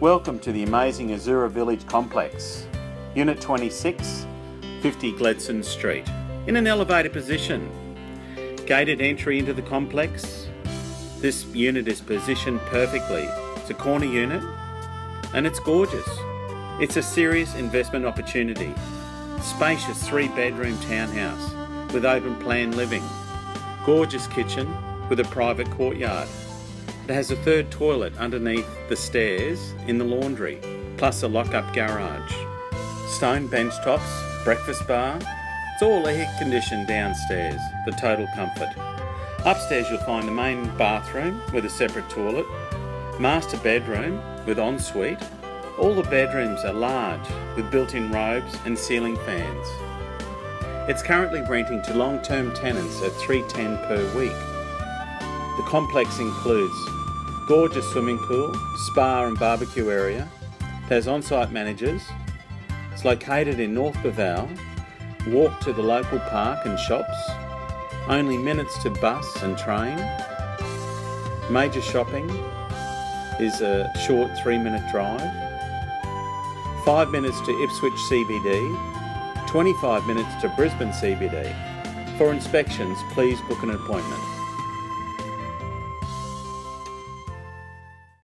Welcome to the amazing Azura Village complex, Unit 26, 50 Gledson Street, in an elevated position. Gated entry into the complex. This unit is positioned perfectly. It's a corner unit and it's gorgeous. It's a serious investment opportunity. Spacious three bedroom townhouse with open plan living. Gorgeous kitchen with a private courtyard. It has a third toilet underneath the stairs in the laundry, plus a lock up garage. Stone bench tops, breakfast bar. It's all air conditioned downstairs for total comfort. Upstairs, you'll find the main bathroom with a separate toilet, master bedroom with ensuite. All the bedrooms are large with built in robes and ceiling fans. It's currently renting to long term tenants at 310 per week. The complex includes gorgeous swimming pool, spa and barbecue area. Has on-site managers. It's located in North Booval. Walk to the local park and shops. Only minutes to bus and train. Major shopping is a short three-minute drive. Five minutes to Ipswich CBD. 25 minutes to Brisbane CBD. For inspections, please book an appointment.